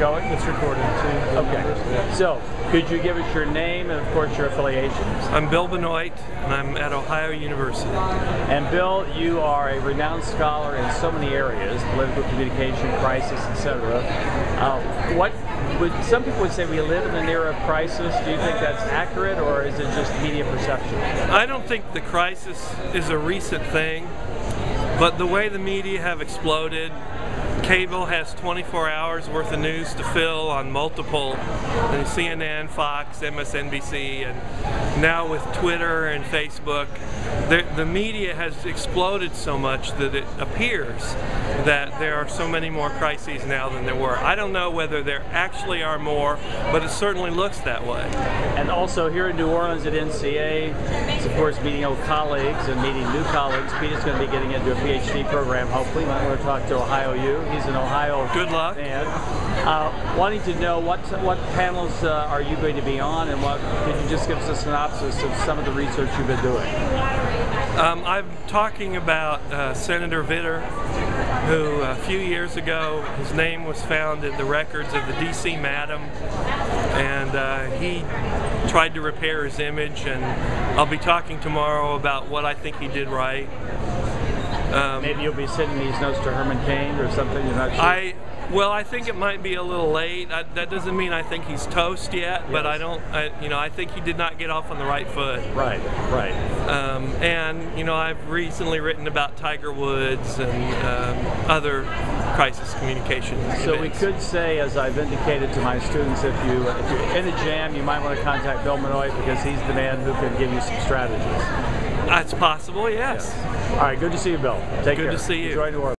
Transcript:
going? It's recorded too. Okay. So, could you give us your name and, of course, your affiliations? I'm Bill Benoit, and I'm at Ohio University. And Bill, you are a renowned scholar in so many areas, political communication, crisis, etc. Uh, what would some people would say we live in an era of crisis? Do you think that's accurate, or is it just media perception? I don't think the crisis is a recent thing, but the way the media have exploded, cable has 24 hours worth of news to fill on multiple CNN, Fox, MSNBC, and now with Twitter and Facebook, the, the media has exploded so much that it appears that there are so many more crises now than there were. I don't know whether there actually are more, but it certainly looks that way. And also here in New Orleans at NCA, it's of course meeting old colleagues and meeting new colleagues. Peter's going to be getting into a PhD program, hopefully. Might want to talk to Ohio U. He's an Ohio Good luck. fan. Uh, wanting to know what what panels uh, are you going to be on, and what could you just give us a synopsis of some of the research you've been doing? Um, I'm talking about uh, Senator Vitter, who a few years ago, his name was found in the records of the DC Madam, and uh, he tried to repair his image, and I'll be talking tomorrow about what I think he did right. Um, Maybe you'll be sending these notes to Herman Cain or something. You're not sure. I well, I think it might be a little late. I, that doesn't mean I think he's toast yet, but I don't. I, you know, I think he did not get off on the right foot. right, right. Um, and you know, I've recently written about Tiger Woods and um, other crisis communication. So we could say, as I've indicated to my students, if you if you're in a jam, you might want to contact Bill Benoit because he's the man who can give you some strategies. That's possible. Yes. All right, good to see you, Bill. Take Good care. to see you. Enjoy New Orleans.